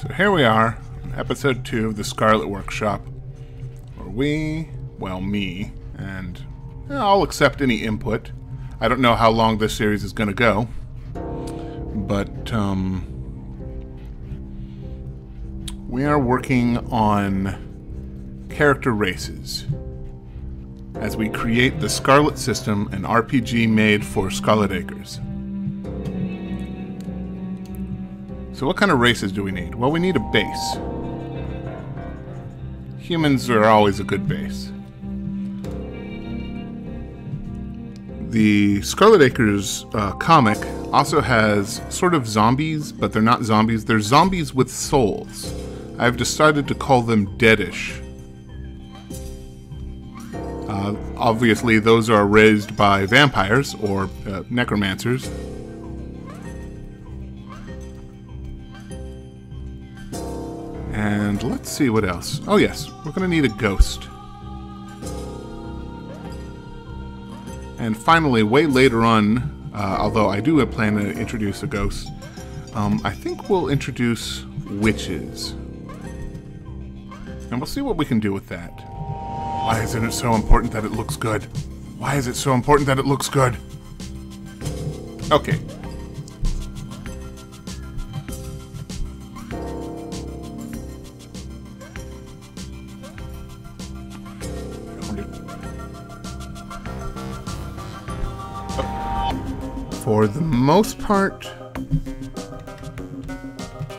So here we are, episode 2 of the Scarlet Workshop, where we, well, me, and eh, I'll accept any input. I don't know how long this series is going to go, but um, we are working on character races as we create the Scarlet System, an RPG made for Scarlet Acres. So what kind of races do we need? Well, we need a base. Humans are always a good base. The Scarlet Acres uh, comic also has sort of zombies, but they're not zombies. They're zombies with souls. I've decided to call them deadish. Uh, obviously, those are raised by vampires or uh, necromancers. And let's see what else. Oh yes, we're going to need a ghost. And finally, way later on, uh, although I do plan to introduce a ghost, um, I think we'll introduce witches. And we'll see what we can do with that. Why isn't it so important that it looks good? Why is it so important that it looks good? Okay, For the most part,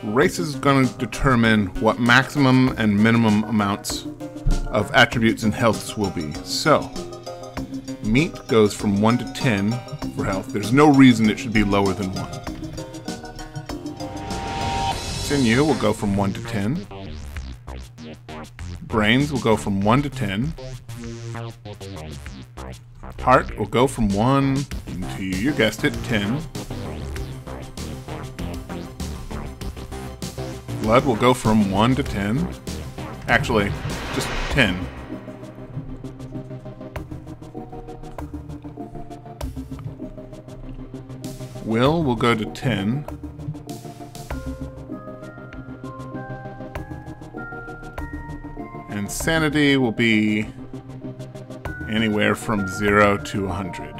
race is going to determine what maximum and minimum amounts of attributes and healths will be. So, meat goes from 1 to 10 for health. There's no reason it should be lower than 1. Sinew will go from 1 to 10. Brains will go from 1 to 10. Heart will go from 1 to, you guessed it, 10. Blood will go from 1 to 10. Actually, 10. Will will go to 10. And sanity will be anywhere from 0 to 100.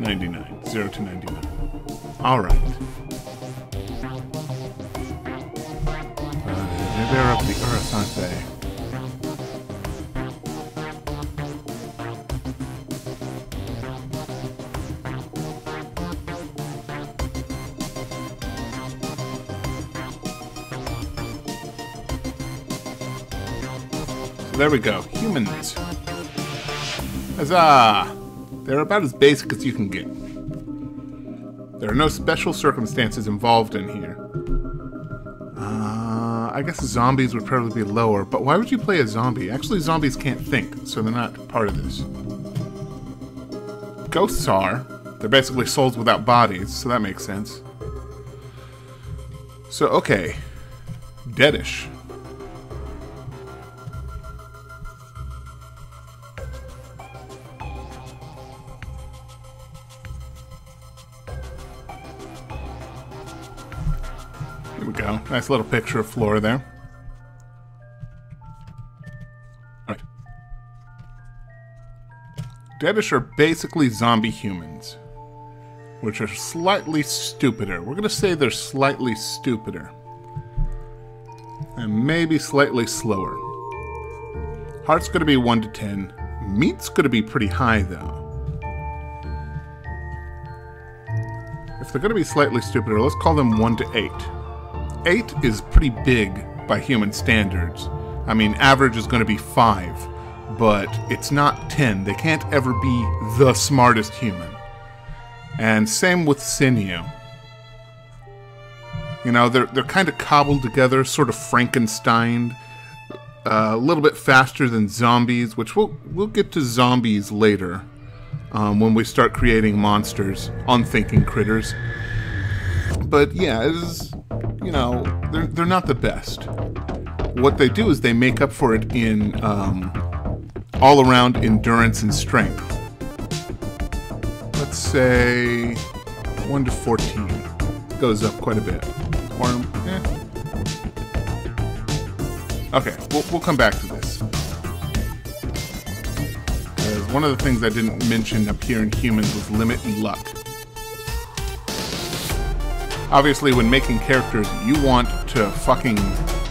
99. 0 to 99. Alright. Uh, they're up the earth, aren't they? There we go. Humans. Huzzah! They're about as basic as you can get. There are no special circumstances involved in here. I guess zombies would probably be lower, but why would you play a zombie? Actually, zombies can't think, so they're not part of this. Ghosts are. They're basically souls without bodies, so that makes sense. So, okay. Deadish. Nice little picture of Flora there. Alright. Deadish are basically zombie humans, which are slightly stupider. We're going to say they're slightly stupider. And maybe slightly slower. Heart's going to be 1 to 10. Meat's going to be pretty high, though. If they're going to be slightly stupider, let's call them 1 to 8. 8 is pretty big by human standards. I mean, average is going to be 5, but it's not 10. They can't ever be the smartest human. And same with Sinew. You know, they're, they're kind of cobbled together, sort of Frankenstein. Uh, a little bit faster than zombies, which we'll, we'll get to zombies later um, when we start creating monsters, unthinking critters. But yeah, it is you know, they're, they're not the best. What they do is they make up for it in um, all around endurance and strength. Let's say 1 to 14. Goes up quite a bit. Or, eh. Okay, we'll, we'll come back to this. one of the things I didn't mention up here in humans was limit and luck. Obviously, when making characters, you want to fucking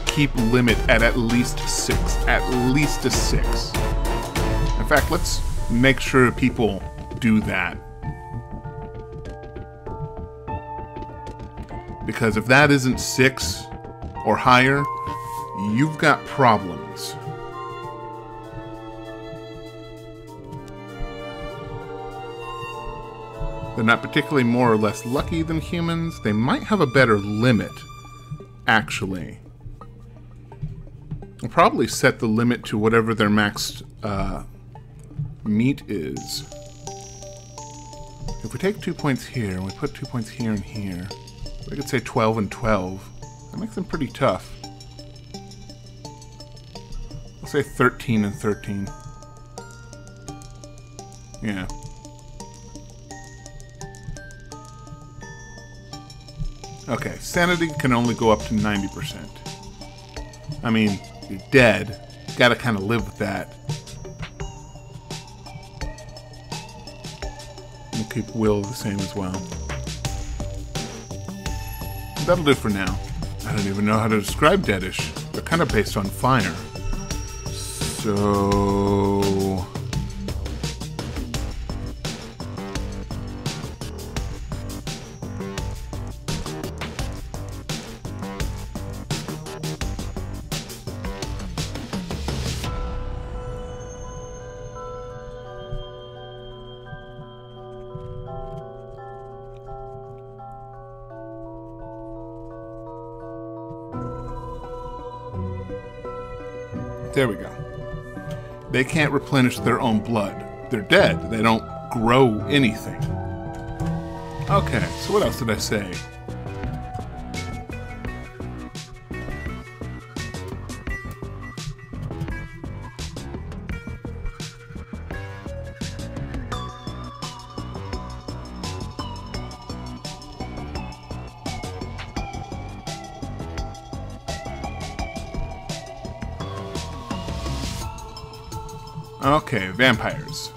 keep limit at at least six. At least a six. In fact, let's make sure people do that. Because if that isn't six or higher, you've got problems. They're not particularly more or less lucky than humans. They might have a better limit, actually. I'll probably set the limit to whatever their max uh, meat is. If we take two points here, and we put two points here and here, we could say 12 and 12. That makes them pretty tough. I'll say 13 and 13. Yeah. Okay, sanity can only go up to 90%. I mean, you're dead. You gotta kind of live with that. We'll keep will the same as well. That'll do for now. I don't even know how to describe Deadish. They're kind of based on fire. So... There we go. They can't replenish their own blood. They're dead. They don't grow anything. Okay, so what else did I say? Vampires.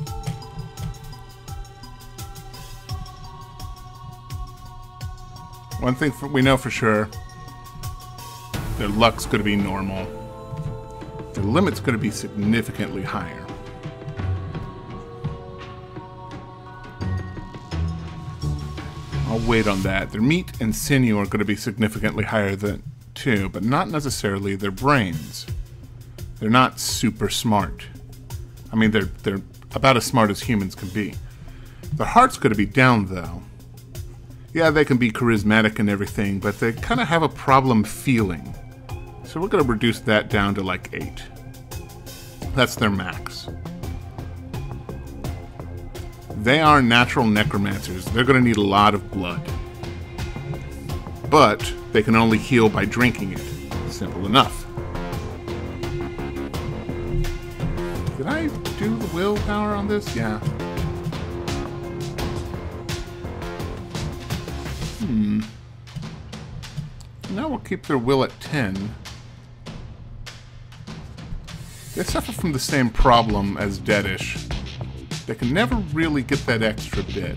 One thing we know for sure, their luck's going to be normal. Their limit's going to be significantly higher. I'll wait on that. Their meat and sinew are going to be significantly higher than too, but not necessarily their brains. They're not super smart. I mean, they're they're about as smart as humans can be. Their heart's going to be down, though. Yeah, they can be charismatic and everything, but they kind of have a problem feeling. So we're going to reduce that down to like 8. That's their max. They are natural necromancers. They're going to need a lot of blood. But they can only heal by drinking it. Simple enough. This? Yeah. Hmm. Now we'll keep their will at 10. They suffer from the same problem as Deadish. They can never really get that extra bit.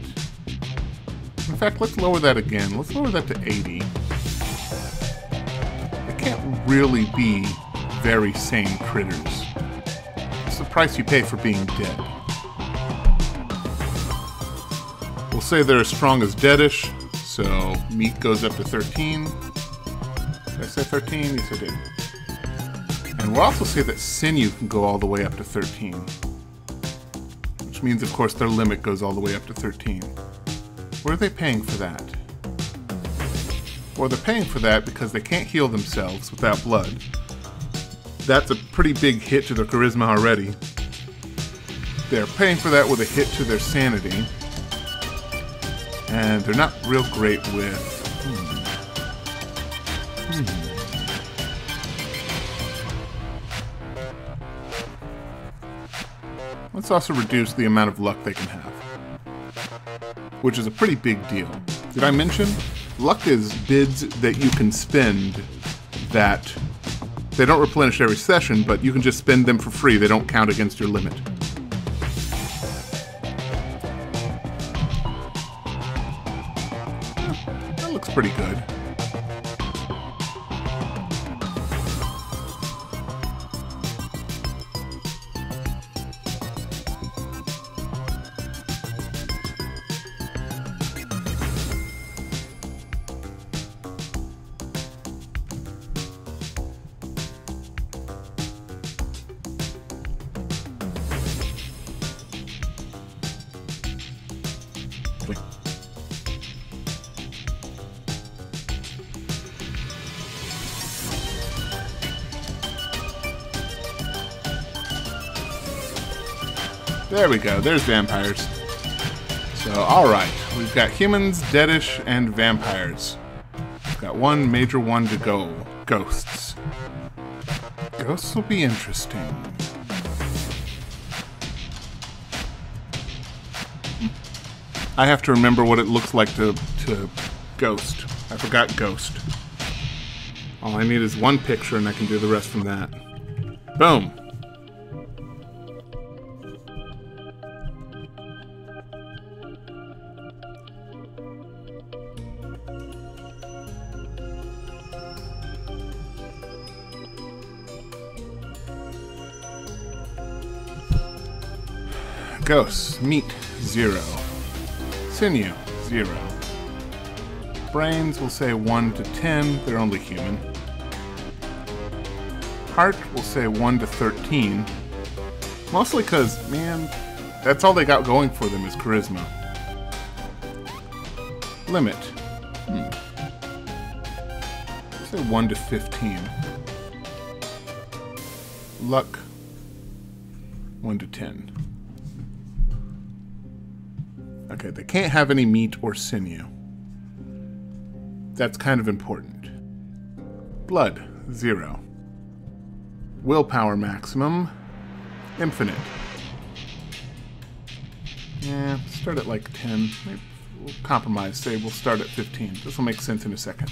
In fact, let's lower that again. Let's lower that to 80. They can't really be very sane critters It's the price you pay for being dead. Say they're as strong as deadish, so meat goes up to 13. Did I say 13? Yes, I did. And we'll also say that sinew can go all the way up to 13. Which means, of course, their limit goes all the way up to 13. What are they paying for that? Well, they're paying for that because they can't heal themselves without blood, that's a pretty big hit to their charisma already. They're paying for that with a hit to their sanity. And they're not real great with... Hmm. Hmm. Let's also reduce the amount of luck they can have. Which is a pretty big deal. Did I mention? Luck is bids that you can spend that they don't replenish every session, but you can just spend them for free. They don't count against your limit. There we go. There's vampires. So, alright. We've got humans, deadish, and vampires. We've got one major one to go. Ghosts. Ghosts will be interesting. I have to remember what it looks like to, to ghost. I forgot ghost. All I need is one picture and I can do the rest from that. Boom. Ghosts, meat, zero. Sinew, zero. Brains will say 1 to 10, they're only human. Heart will say 1 to 13. Mostly because, man, that's all they got going for them is charisma. Limit. Hmm. Say 1 to 15. Luck. 1 to 10. Okay, they can't have any meat or sinew. That's kind of important. Blood, zero. Willpower maximum, infinite. Yeah, start at like 10. Maybe we'll compromise, say we'll start at 15. This will make sense in a second.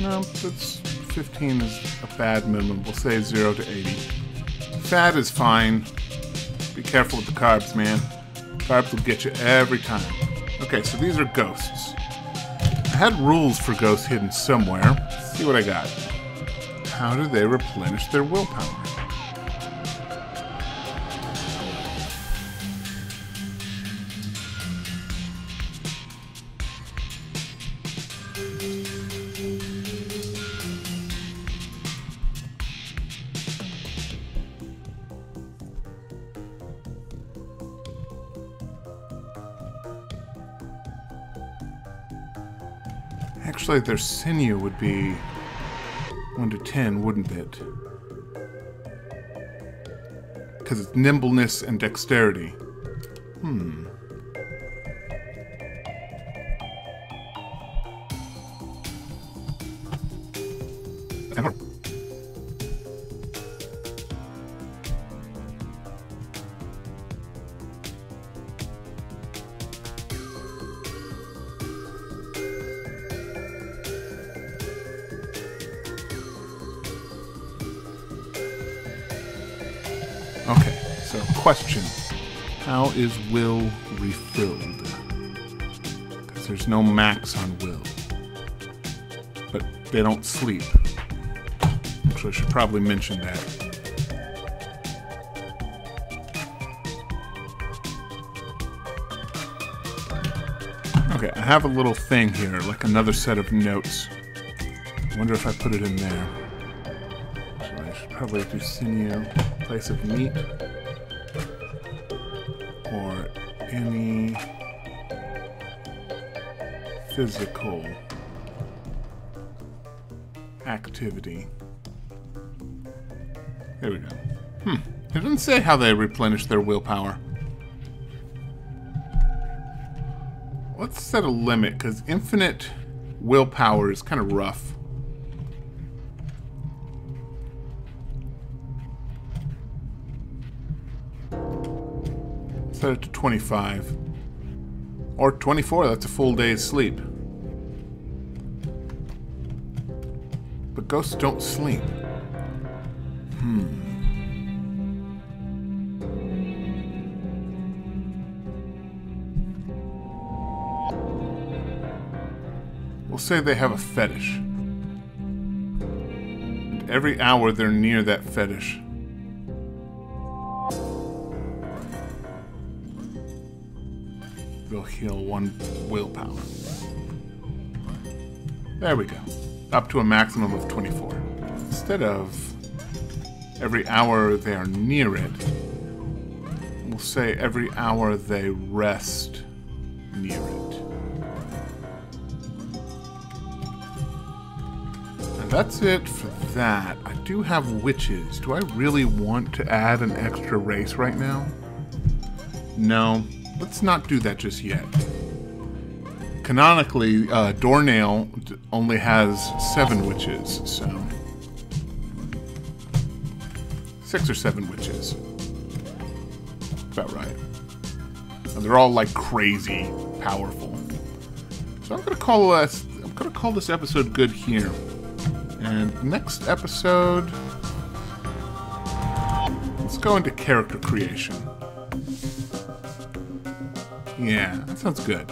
No, that's 15 is a bad minimum. We'll say 0 to 80. Fat is fine. Be careful with the carbs, man. Carbs will get you every time. Okay, so these are ghosts. I had rules for ghosts hidden somewhere. Let's see what I got. How do they replenish their willpower? Actually, their sinew would be 1 to 10, wouldn't it? Because it's nimbleness and dexterity. Hmm. Is will refilled? Because there's no max on will. But they don't sleep. Actually, I should probably mention that. Okay, I have a little thing here, like another set of notes. I wonder if I put it in there. So I should probably do sinew place of meat any physical activity. There we go. Hmm. It didn't say how they replenish their willpower. Let's set a limit, because infinite willpower is kind of rough. Set it to 25. Or 24, that's a full day's sleep. But ghosts don't sleep. Hmm. We'll say they have a fetish. And every hour they're near that fetish. Heal one willpower. There we go. Up to a maximum of 24. Instead of every hour they are near it, we'll say every hour they rest near it. And that's it for that. I do have witches. Do I really want to add an extra race right now? No, let's not do that just yet. Canonically, uh, Doornail only has seven witches, so... Six or seven witches. About right. And they're all, like, crazy powerful. So I'm gonna call this, I'm gonna call this episode good here. And next episode... Let's go into character creation. Yeah, that sounds good.